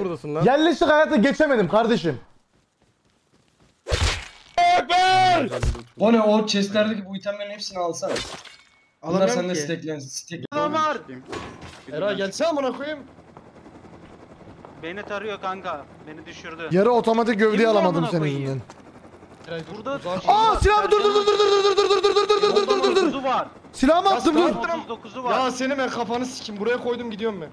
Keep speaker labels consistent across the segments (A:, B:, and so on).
A: Niye buradasın lan?
B: yerleşik hayata geçemedim kardeşim.
C: O ne o chestlerdeki bu itemlerin hepsini alsana. Bunlar
A: Alamıyorum
C: sende
A: ki.
C: stacklensin. Stack.
D: var.
A: Eray gelsene amına koyayım.
D: Beni tarıyor kanka. Beni düşürdü.
B: Yarı otomatik gövdeyi
D: Kim bu
B: alamadım
D: amına
B: senin
D: koyayım?
B: yüzünden.
A: Eray dur.
D: Burada
A: uzağa çık.
B: Aa silahımı dur dur dur dur dur dur dur dur dur dur dur dur dur dur dur dur.
D: 39'u var.
B: Silahımı attım dur.
D: 39'u var.
A: Ya seni ben kafanı sikim. Buraya koydum gidiyorum ben.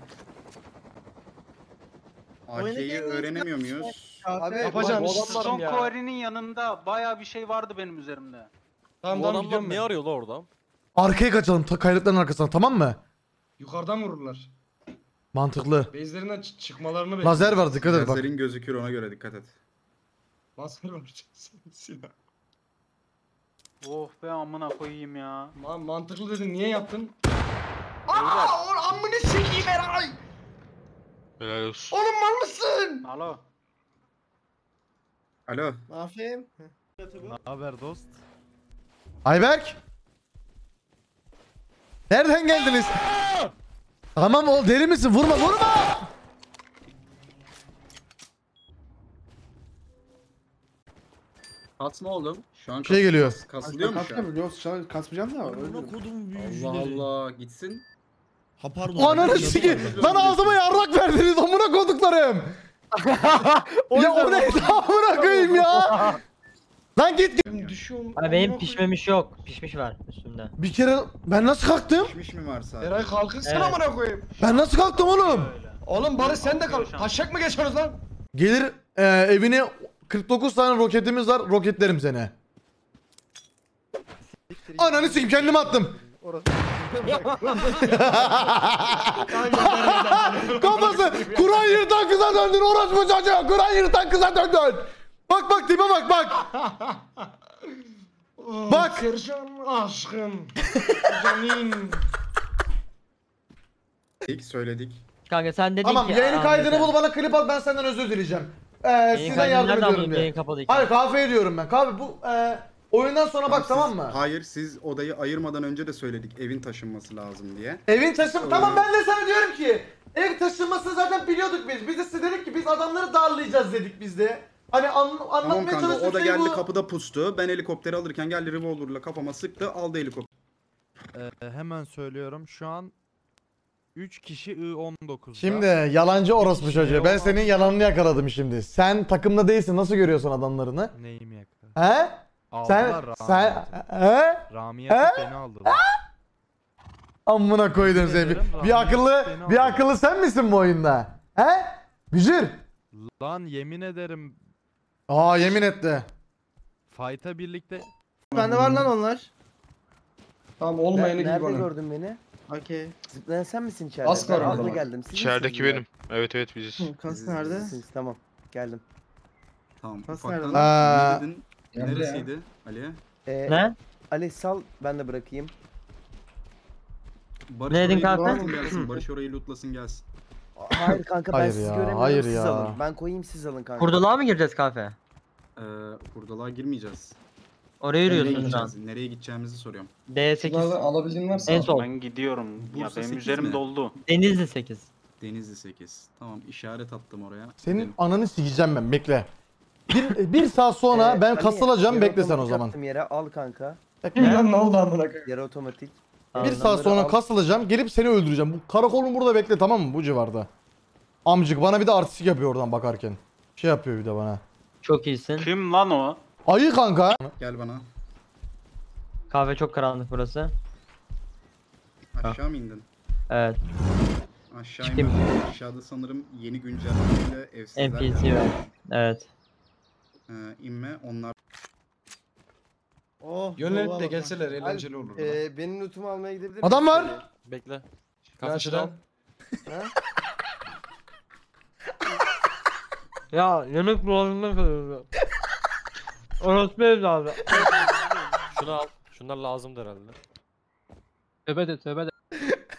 E: AK'yi öğrenemiyor muyuz?
A: Abi
D: Son
A: yapacağım adamlarım ya.
D: Quarry'nin yanında baya bir şey vardı benim üzerimde.
A: Tamam
F: Bu
A: tamam
F: adamlar
A: gidiyorum
F: ne
A: ben.
F: arıyor la orada?
B: Arkaya kaçalım ta- kayalıkların arkasına tamam mı?
C: Yukarıdan vururlar.
B: Mantıklı.
C: Base'lerinden ç- çıkmalarını bekle.
B: Lazer var dikkat et bak.
E: Lazerin gözükür ona göre dikkat et.
C: Lazer var. Silah.
D: Oh be amına koyayım ya.
C: Ma mantıklı dedin niye yaptın? Aa, oğlum amını sikeyim Eray.
G: Helal olsun.
C: Oğlum mal mısın?
D: Alo.
E: Alo.
A: Ne yapayım?
F: Haber dost.
B: Ayberk. Nereden geldiniz? Tamam ol deli misin? Vurma vurma.
E: Kasma oğlum. Şu an
B: Şey geliyor.
E: kas- kasılıyor mu şu an?
H: Yok şu an kasmayacağım da.
E: Allah Allah gitsin.
H: Ha pardon.
B: Ananı sikeyim. Lan ağzıma yarrak verdiniz amına koduklarım. ya o ne amına koyayım ya. Lan git git.
C: Benim düşüyorum.
I: Abi benim pişmemiş yok. Pişmiş var üstümde.
B: Bir kere ben nasıl kalktım?
E: Pişmiş mi var sadece?
A: Eray kalkırsana
I: Evet.
A: amına koyayım.
B: Ben nasıl kalktım oğlum?
D: Öyle.
A: Oğlum bari sen de kal.
D: Kalkıyor
A: Taşak mı geçiyorsunuz lan?
B: Gelir e, evine 49 tane roketimiz var. Roketlerim seni. Ananı sikeyim kendimi attım. Kafası Kur'an yırtan kıza döndün orospu çocuğu. Kur'an yırtan kıza döndün. Bak bak tipe bak bak. Bak.
C: Sercan aşkım. Canin.
E: İlk söyledik.
I: Kanka sen dedin
B: Tamam
I: ki...
B: yayını kaydını bul bana klip al ben senden özür dileyeceğim. Ee,
I: kaydını
B: yardım ediyorum diye. Hayır kahve ediyorum ben. Kahve bu e, oyundan sonra bak
E: Siz-
B: tamam mı?
E: Hayır siz odayı ayırmadan önce de söyledik evin taşınması lazım diye.
B: Evin taşım tamam ben de sana diyorum ki ev taşınmasını zaten biliyorduk biz. Biz de size dedik ki biz adamları darlayacağız dedik biz de. Hani an,
E: Tamam
B: anlatmaya
E: kanka
B: çalıştığım
E: o da
B: şey
E: geldi
B: bu.
E: kapıda pustu. Ben helikopteri alırken geldi revolver'la kafama sıktı aldı helikopter.
F: Ee, hemen söylüyorum şu an 3 kişi I-19'da.
B: Şimdi yalancı orospu çocuğu. Ben senin yalanını yakaladım şimdi. Sen takımda değilsin. Nasıl görüyorsun adamlarını?
F: Neyimi yakın?
B: He? Sen
F: Aldılar
B: sen he?
F: Rami'yi
B: He?
F: beni aldılar.
B: Amına koydum seni.
F: ederim,
B: Bir
F: Rami'yi
B: akıllı
F: beni
B: bir akıllı sen misin bu oyunda? He? Bücür.
F: Lan yemin ederim
B: Aa yemin etti.
F: fight'a birlikte
A: Bende var lan onlar.
C: Tamam olmayanı giy
H: Nerede
C: bana.
H: gördün beni?
A: Okey.
H: Zıplayan sen misin içeride?
C: Az var
H: Ben geldim. Siz
G: İçerideki
H: misiniz
G: benim. Evet evet biziz.
A: Kas nerede?
H: Sizsiniz, tamam. Geldim.
E: Tamam. Ufaktan
A: nerede
B: lan?
E: ne dedin?
C: Nerede ya?
E: Neresiydi Ali?
H: Ee,
I: Ne?
H: Ali sal ben de bırakayım.
E: Barış
I: Ne dedin kanka?
E: gelsin. Barış orayı lootlasın gelsin.
H: Hayır kanka ben
B: Hayır
H: sizi
B: ya,
H: göremiyorum
B: hayır
H: siz
B: ya.
H: alın. Ben koyayım siz alın kanka.
I: Kurdulağa mı gireceğiz kafe?
E: Ee, hurdalığa girmeyeceğiz.
I: Oraya
E: Nereye
I: yürüyorsun şu an.
E: Nereye gideceğimizi soruyorum.
I: D8.
C: Bunlardan alabildiğin varsa
I: En sol.
D: Ben gidiyorum. ya
E: Bursa
D: benim
E: sekiz
D: üzerim
E: mi?
D: doldu.
I: Denizli 8.
E: Denizli 8. Tamam işaret attım oraya.
B: Senin
E: Gidelim.
B: ananı sikeceğim ben bekle. Bir, bir saat sonra
H: Ee,
B: ben
H: Ali,
B: kasılacağım
H: yarı
B: bekle sen o
H: otomatik
B: zaman.
H: Yere al kanka.
C: Lan ne oldu amına koyayım?
H: Yarı otomatik.
B: Bir saat sonra
H: al.
B: kasılacağım gelip seni öldüreceğim. Bu karakolun burada bekle tamam mı bu civarda. Amcık bana bir de artistik yapıyor oradan bakarken. Şey yapıyor bir de bana.
I: Çok iyisin.
D: Kim lan o?
B: Ayı kanka.
E: Gel bana.
I: Kahve çok karanlık burası.
E: Aşağı mı indin?
I: Evet.
E: Aşağı
I: Çıktım.
E: indim. Aşağıda sanırım yeni güncellemeyle evsizler.
I: NPC var. Evet.
E: Ee, inme onlar.
A: Oh.
C: Yönlenip de gelseler eğlenceli olur.
H: Ee, benim lootumu almaya gidebilir
B: Adam
H: misin?
B: var.
F: bekle.
C: Karşıdan.
I: Ya yemek bulanından kalıyor. Orospu evladı.
F: Şunu al. Şunlar lazımdır herhalde.
I: Tövbe de tövbe de.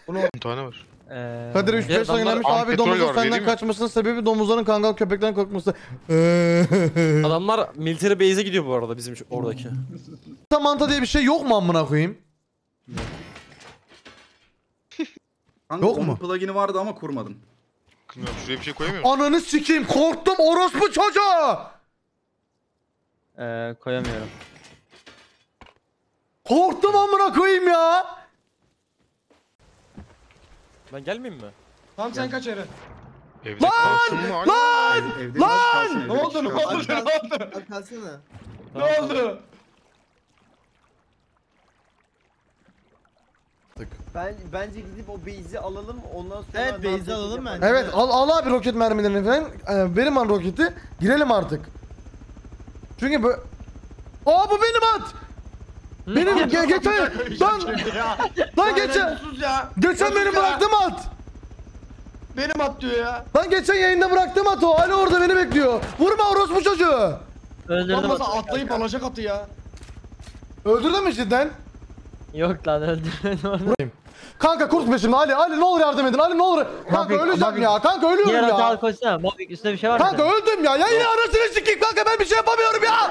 G: 10 tane var.
I: Ee,
B: Kadir 3 5
F: adamlar
B: oynamış
G: am
B: abi
G: petrol
B: domuzun
G: var,
B: senden
G: mi?
B: kaçmasının sebebi domuzların kangal köpekten korkması.
F: Adamlar military base'e gidiyor bu arada bizim şu- oradaki.
B: Manta diye bir şey yok mu amına koyayım?
E: Kanka
B: Yok
E: onun
B: mu?
E: plugin'i vardı ama kurmadım.
G: Bilmiyorum, Şuraya bir şey koyamıyor musun?
B: Ananı sikeyim korktum orospu çocuğu.
I: Ee, koyamıyorum.
B: Korktum amına koyayım ya.
J: Ben gelmeyeyim mi?
C: Tamam sen kaç Eren.
G: Evde kalsın mı? hala?
B: Lan!
E: Ev- evde kalsın, evde
C: Ne oldu ne oldu ne oldu?
A: Kalsana.
C: Ne oldu?
H: Ben bence gidip o base'i alalım ondan sonra
A: Evet, base'i alalım
H: yapalım.
A: bence.
B: Evet al, al abi roket mermilerini falan. Ee, verin bana roketi. Girelim artık. Çünkü bu... Aa bu benim at. Benim ge geçen... Lan, lan geçen...
C: Ya.
B: Geçen benim bıraktığım at.
C: Benim at diyor ya.
B: Lan geçen yayında bıraktığım at o. Hala orada beni bekliyor. Vurma orospu çocuğu.
I: Öldürdüm.
C: Olmasa atlayıp alacak atı ya.
B: Öldürdün mü cidden?
I: Yok lan öldürmedim onu.
B: Kanka kurt peşimde Ali. Ali ne olur yardım edin. Ali ne olur. Kanka öleceğim ya. Kanka ölüyorum
I: Diğer
B: ya.
I: koysana. Mobik üstüne bir şey var mı?
B: Kanka öldüm ya. Ya yine arasını sikeyim kanka ben bir şey yapamıyorum ya.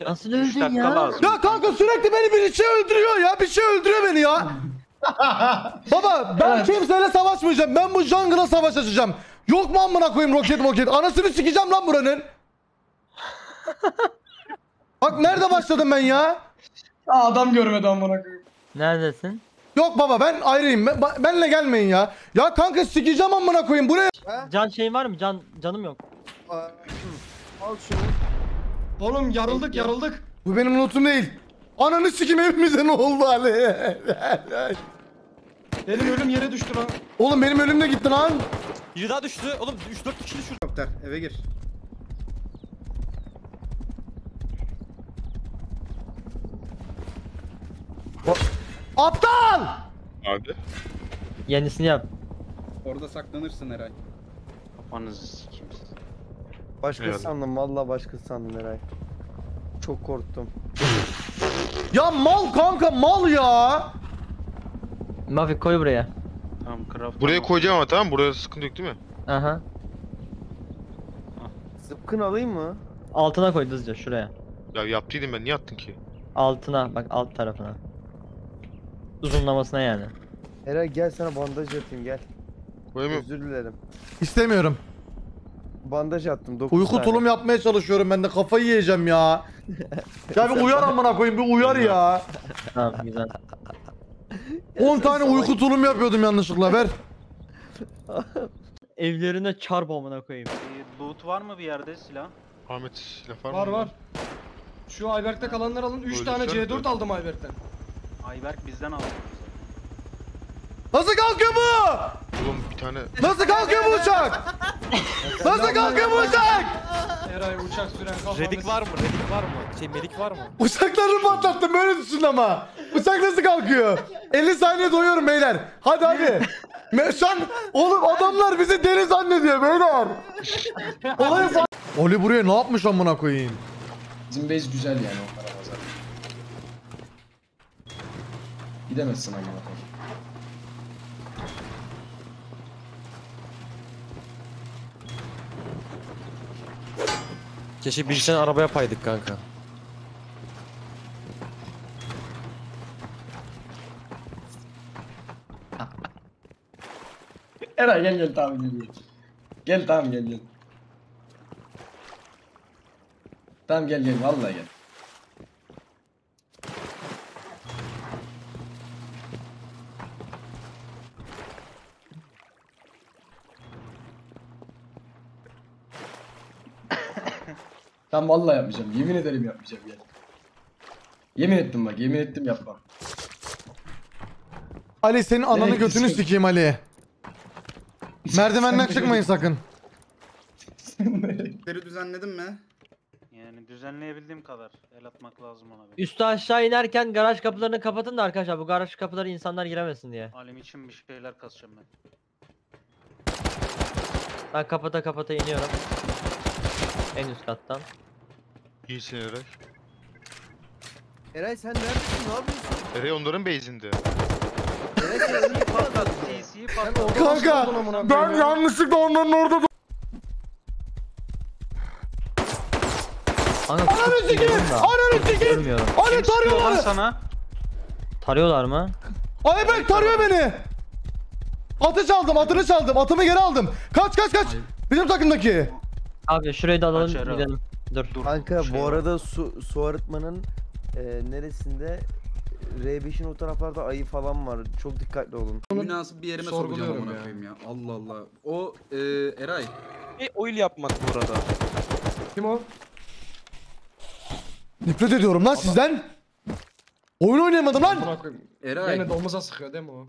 I: Nasıl
D: 3
I: öldün
D: dakika
I: ya?
D: lazım.
B: Ya kanka sürekli beni bir şey öldürüyor ya. Bir şey öldürüyor beni ya. Baba ben kimseyle savaşmayacağım. Ben bu jungle'a savaş açacağım. Yok mu amına koyayım roket moket? Anasını sikeceğim lan buranın. Bak nerede başladım ben ya?
C: Aa, adam görmedi amına koyayım.
I: Neredesin?
B: Yok baba ben ayrıyım. Ben, ba- benle gelmeyin ya. Ya kanka sikeceğim amına koyayım. Bu ne?
I: Can şeyin var mı? Can canım yok.
A: Al şunu.
C: Oğlum yarıldık yarıldık.
B: Bu benim lootum değil. Ananı sikim evimize ne oldu Ali?
C: Benim ölüm yere düştü lan.
B: Oğlum benim ölüm de gitti lan.
J: Biri daha düştü. Oğlum 3-4 kişi düşürdü.
E: Helikopter eve gir.
B: Aptal!
G: Abi.
I: Yenisini yap.
E: Orada saklanırsın Eray.
D: Kafanızı sikeyim siz.
H: Başka
G: Eyvallah.
H: sandım valla başka sandım Eray. Çok korktum.
B: Ya mal kanka mal ya.
I: Mafik koy buraya.
D: Tamam craft.
G: Buraya koyacağım ama tamam? Buraya sıkıntı yok değil mi?
I: Aha.
H: Zıpkın alayım mı?
I: Altına koy hızlıca şuraya.
G: Ya yaptıydım ben niye attın ki?
I: Altına bak alt tarafına. Uzunlamasına yani.
H: Eray gel sana bandaj atayım gel.
G: Koyamıyorum.
H: Özür dilerim.
B: İstemiyorum.
H: Bandaj attım 9
B: Uyku tulum yapmaya çalışıyorum ben de kafayı yiyeceğim ya. Ya bir uyar amına koyayım bir uyar ya.
I: Tamam güzel.
B: 10 tane uyku tulum yapıyordum yanlışlıkla ver.
I: Evlerine çarp amına koyayım.
D: Ee, loot var mı bir yerde silah?
G: Ahmet silah var mı?
C: Var var. Şu Ayberk'te kalanları alın. 3 tane
G: Öldürsene
C: C4
G: böyle.
C: aldım Ayberk'ten.
D: Ayberk bizden aldı.
B: Nasıl kalkıyor bu?
G: Oğlum bir tane
B: Nasıl kalkıyor bu uçak? Nasıl kalkıyor bu uçak?
C: Eray uçak süren kafanı.
J: Redik var mı? Redik var mı? Şey Melik var mı?
B: Uçaklarını patlattım böyle düşün ama. Uçak nasıl kalkıyor? 50 saniye doyuyorum beyler. Hadi hadi. Me- Şu an oğlum adamlar bizi deli zannediyor beyler. Olay fa- Oli buraya ne yapmış amına koyayım?
C: Bizim base güzel yani onlara nazar. Gidemezsin amına koyayım.
J: Keşke bir tane araba yapaydık kanka.
C: Eray gel gel tamam gel gel. Gel tamam gel gel. Tamam gel gel vallahi gel. Tamam vallahi yapmayacağım. Yemin ederim yapmayacağım gel. Yemin ettim bak yemin ettim yapmam.
B: Ali senin ananı
C: Nereye
B: götünü
C: gidiyorsun?
B: sikeyim Ali. Merdivenden çıkmayın sakın.
E: Leri düzenledin mi?
D: Yani düzenleyebildiğim kadar. El atmak lazım ona bir.
I: Üstü aşağı inerken garaj kapılarını kapatın da arkadaşlar bu garaj kapıları insanlar giremesin diye.
D: Alim için bir şeyler kasacağım ben.
I: Ben kapata kapata iniyorum. En üst kattan.
G: iyisin Eray.
H: Eray sen neredesin ne yapıyorsun?
G: Eray onların base'inde.
H: Eray sen önünü patlat.
D: CC'yi patladı.
B: Kanka ben yanlışlıkla onların orada
I: Ana
B: Ananı sikeyim! Ananı sikeyim!
I: Görmüyorum.
B: Ali
D: lan
B: tarıyorlar!
D: sana?
I: Tarıyorlar mı?
B: Ayberk tarıyor beni! Atı çaldım atını çaldım atımı geri aldım. Kaç kaç kaç. Bizim takımdaki.
I: Abi şurayı da alalım
D: Kaçar o.
I: gidelim. Dur.
D: Dur.
H: Kanka
D: şey
H: bu arada su, su arıtmanın e, neresinde R5'in o taraflarda ayı falan var. Çok dikkatli olun.
E: Münasip bir yerime sokacağım
C: Sorguluyorum
E: amına
C: ya.
E: koyayım ya. Allah Allah. O e, Eray.
J: E, oil yapmak bu arada.
C: Kim o?
B: Nefret ediyorum lan sizden. Oyun oynayamadım lan.
C: Buna koyayım.
E: Eray.
C: Beni domuza sıkıyor değil mi o?